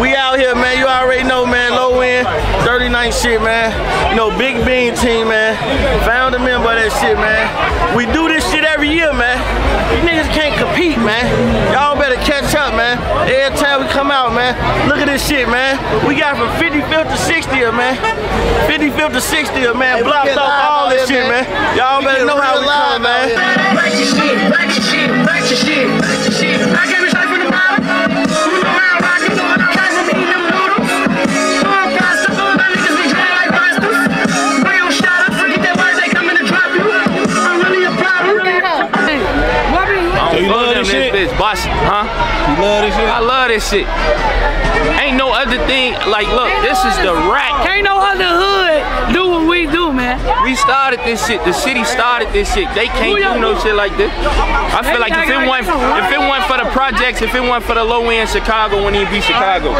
We out here, man. You already know, man. Low end, 39 shit, man. You know, Big Bean team, man. Found a member of that shit, man. We do this shit every year, man. You niggas can't compete, man. Y'all better catch up, man. Every time we come out, man. Look at this shit, man. We got from 55th to 60th, man. 55th to 60th, man. Blocked off all this shit, man. Y'all better know how we come, man. Love this boss, huh? You love this shit? I love this shit. Ain't no other thing. Like, look, this is the rack. Can't no other hood do what we do, man. We started this shit. The city started this shit. They can't do no shit like this. I feel like if it wasn't, if it wasn't for the projects, if it wasn't for the low end Chicago, when he beat Chicago.